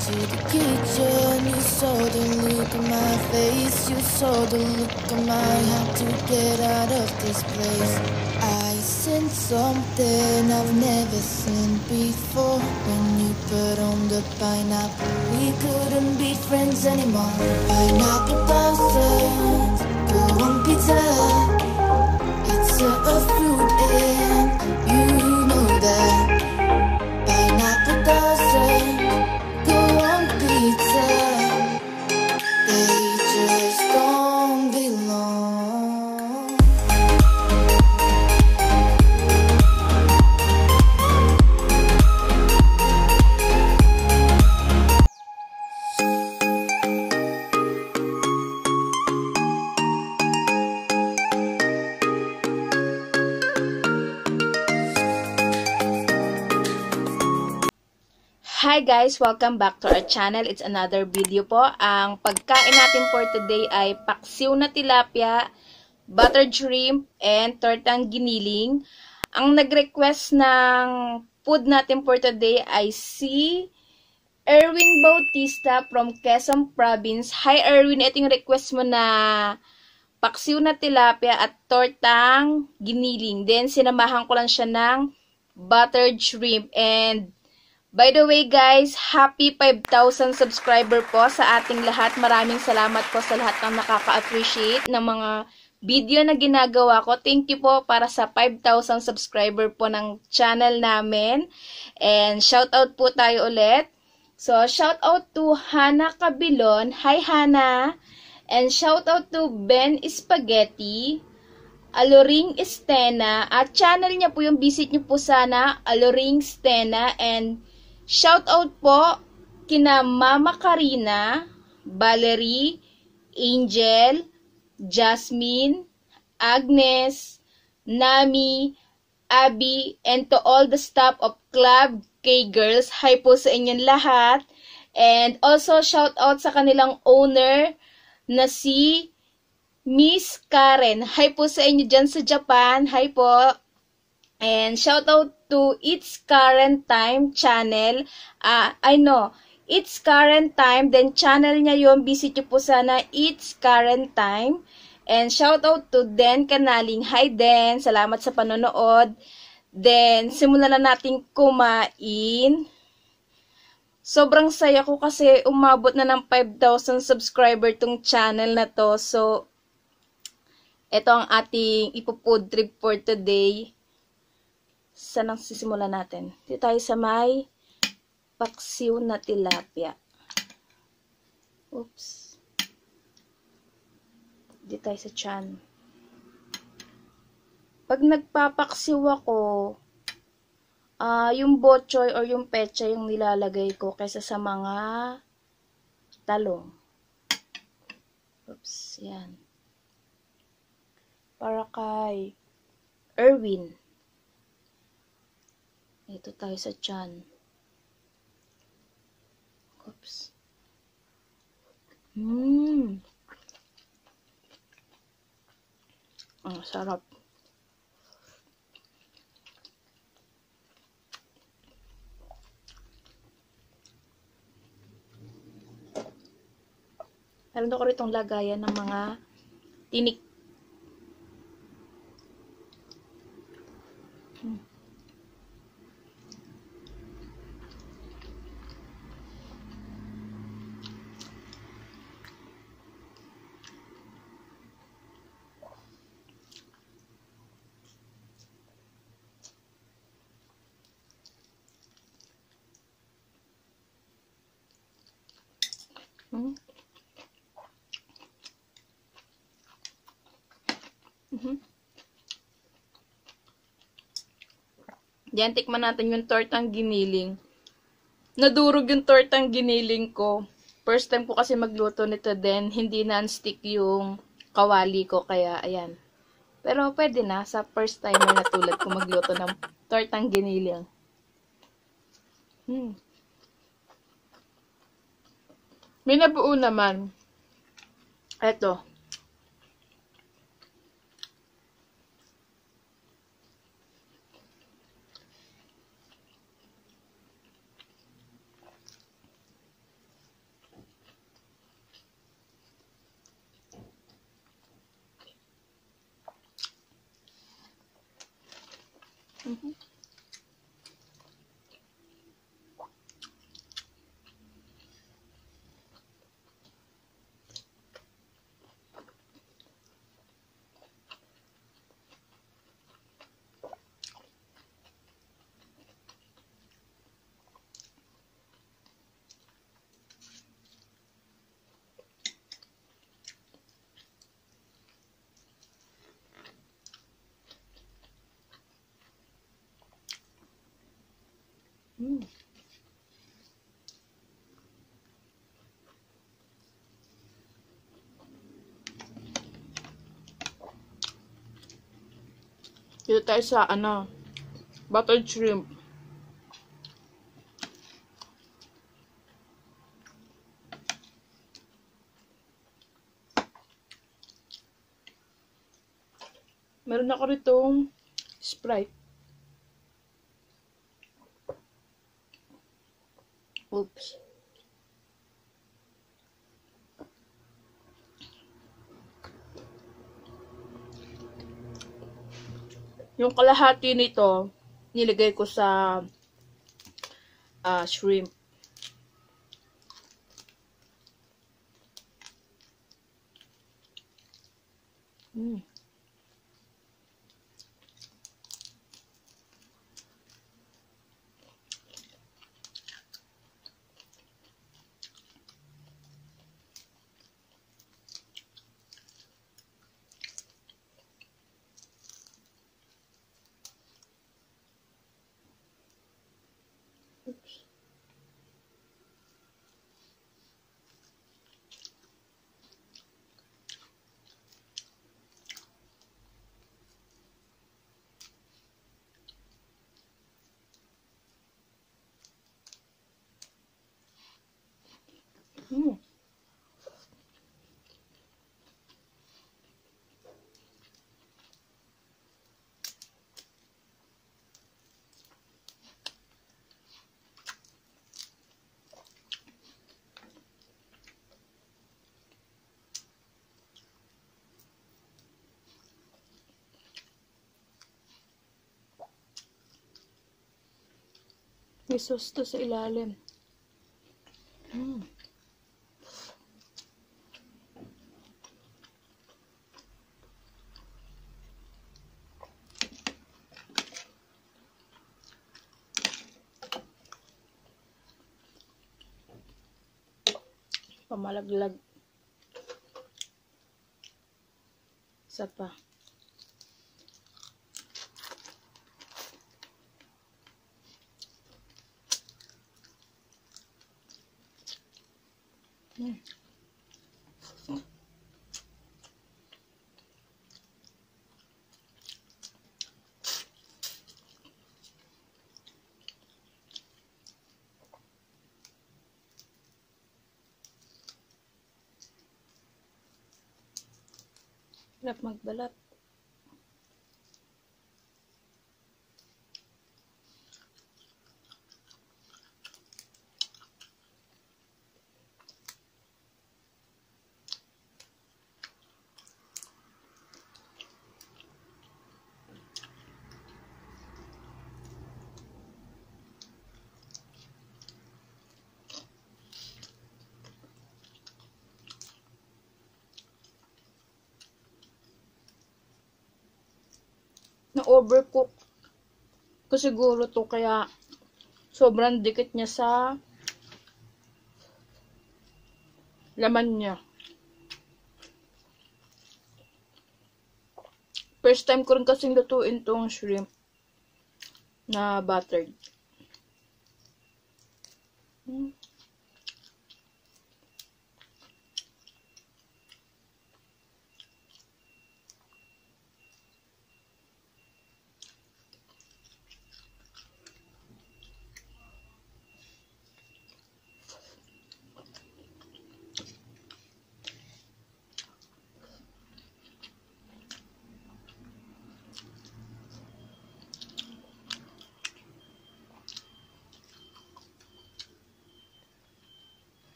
to the kitchen. You saw the look on my face. You saw the look on my heart to get out of this place. I sent something I've never seen before. When you put on the pineapple, we couldn't be friends anymore. Pineapple thousand, go on pizza. It's a, a fruit Hi guys! Welcome back to our channel. It's another video po. Ang pagkain natin for today ay paksiw na tilapia, butter shrimp, and tortang giniling. Ang nag-request ng food natin for today ay si Erwin Bautista from Quezon Province. Hi Erwin! Ito yung request mo na paksiw na tilapia at tortang giniling. Then, sinamahan ko lang siya ng buttered shrimp and By the way guys, happy 5,000 subscriber po sa ating lahat. Maraming salamat po sa lahat ng nakaka-appreciate ng mga video na ginagawa ko. Thank you po para sa 5,000 subscriber po ng channel namin. And shout out po tayo ulit. So, shout out to Hana Cabilon. Hi Hana! And shout out to Ben Spaghetti. Aloring Stena. At channel niya po yung visit niyo po sana. Aloring Stena. And Shout out po kina Mama Karina, Valerie, Angel, Jasmine, Agnes, Nami, Abby, and to all the staff of Club K-Girls. Hi po sa inyong lahat. And also shout out sa kanilang owner na si Miss Karen. Hi po sa inyo dyan sa Japan. Hi po. And shout out to It's Current Time channel. Ah, I know. It's Current Time. Then channel niya yon Visit niyo po sana It's Current Time. And shout out to Den Kanaling. Hi Den. Salamat sa panonood. Then, simulan na natin kumain. Sobrang saya ko kasi umabot na ng 5,000 subscriber tong channel na to. So, ito ang ating ipo-food trip for today saan ang sisimulan natin? Dito tayo sa may paksiw na tilapia. Oops. Dito tayo sa chan. Pag nagpapaksiw ako, uh, yung bochoy or yung pecha yung nilalagay ko kaysa sa mga talong. Oops, yan. Para kay Erwin. Ito tayo sa chan. Oops. Mmm. Ang sarap. Meron ko ritong lagayan ng mga tinik Hmm? Mm-hmm. Diyan, tikman natin yung tortang giniling. Nadurog yung tortang giniling ko. First time ko kasi magluto nito din. Hindi non-stick yung kawali ko. Kaya, ayan. Pero pwede na. Sa first time na natulad ko magluto ng tortang giniling. Hmm. May nabuo naman. Eto. Uhum. Mm. Dito tayo sa ano, buttered shrimp. Meron ako ritong Sprite. Oops. Yung kalahati nito, nilagay ko sa ah, shrimp. Mm. Oops. Mm. May sauce to sa ilalim. Mm. Pamalaglag. Isa pa. Mm. Hirap magbalat. Na overcook ko siguro to kaya sobrang dikit niya sa laman niya. First time ko rin kasing lutuin tong shrimp na buttered. Hmm.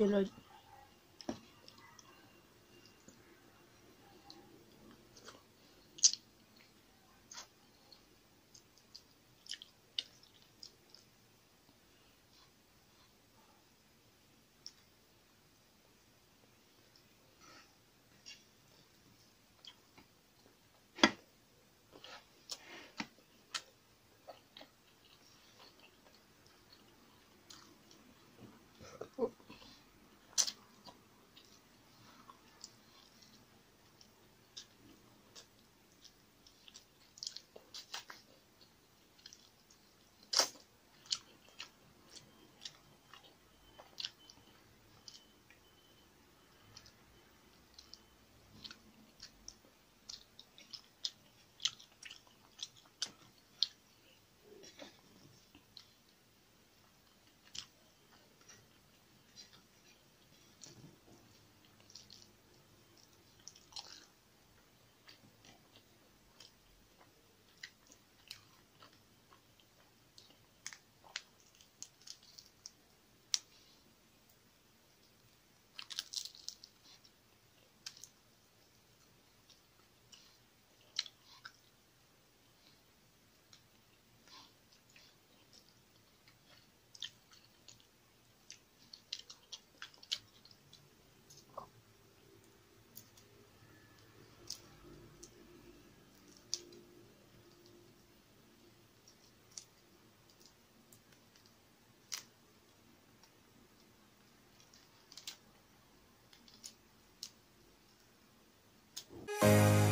Thank you,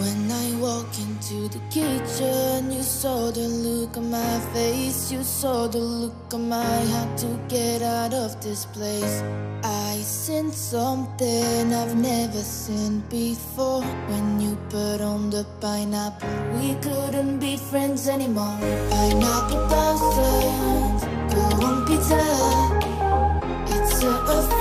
When I walk into the kitchen, you saw the look on my face. You saw the look on my heart to get out of this place. I seen something I've never seen before. When you put on the pineapple, we couldn't be friends anymore. Pineapple doesn't go on pizza. It's a,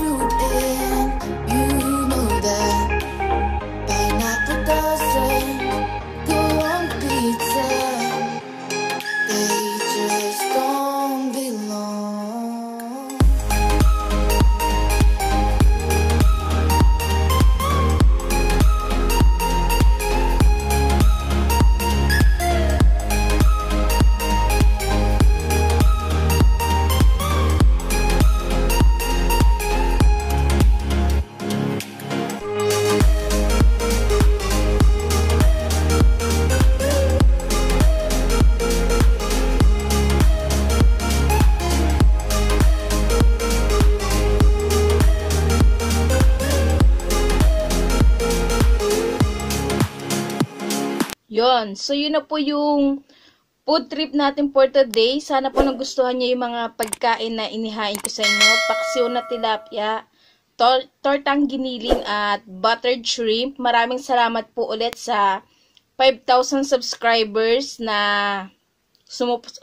Yon. So, yun na po yung food trip natin for today. Sana po nagustuhan niyo yung mga pagkain na inihain ko sa inyo. Paksiw na tilapia, tor tortang giniling at buttered shrimp. Maraming salamat po ulit sa 5,000 subscribers na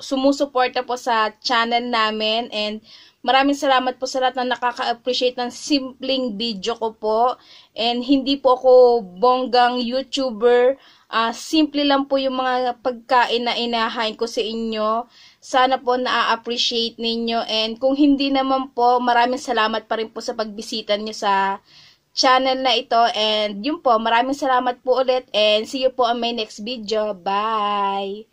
sumusuporta po sa channel namin and Maraming salamat po sa lahat na nakaka-appreciate ng simpleng video ko po. And hindi po ako bonggang YouTuber. Uh, simple lang po yung mga pagkain na inahain ko sa inyo. Sana po na-appreciate ninyo and kung hindi naman po, maraming salamat pa rin po sa pagbisita nyo sa channel na ito and yun po, maraming salamat po ulit and see you po on my next video. Bye!